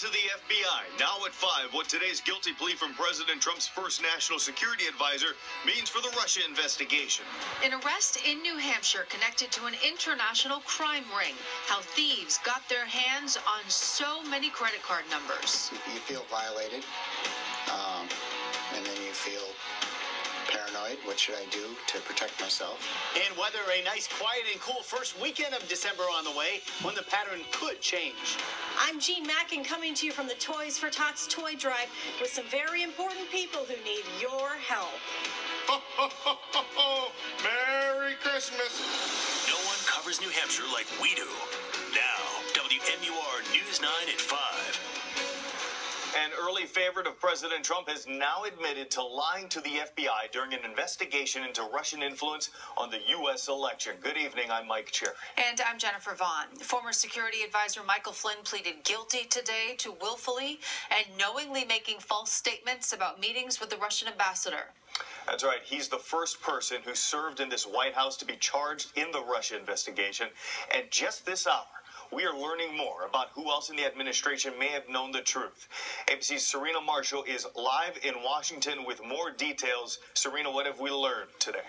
to the FBI. Now at 5, what today's guilty plea from President Trump's first national security advisor means for the Russia investigation. An arrest in New Hampshire connected to an international crime ring. How thieves got their hands on so many credit card numbers. You feel violated, paranoid. What should I do to protect myself? And weather a nice, quiet, and cool first weekend of December on the way, when the pattern could change. I'm Jean Mackin coming to you from the Toys for Tots Toy Drive with some very important people who need your help. Ho, ho, ho, Merry Christmas. No one covers New Hampshire like we do. Now, WMUR News 9 at 5. Early favorite of President Trump has now admitted to lying to the FBI during an investigation into Russian influence on the U.S. election. Good evening. I'm Mike Cherry. And I'm Jennifer Vaughn. Former security advisor Michael Flynn pleaded guilty today to willfully and knowingly making false statements about meetings with the Russian ambassador. That's right. He's the first person who served in this White House to be charged in the Russia investigation. And just this hour, we are learning more about who else in the administration may have known the truth. ABC's Serena Marshall is live in Washington with more details. Serena, what have we learned today?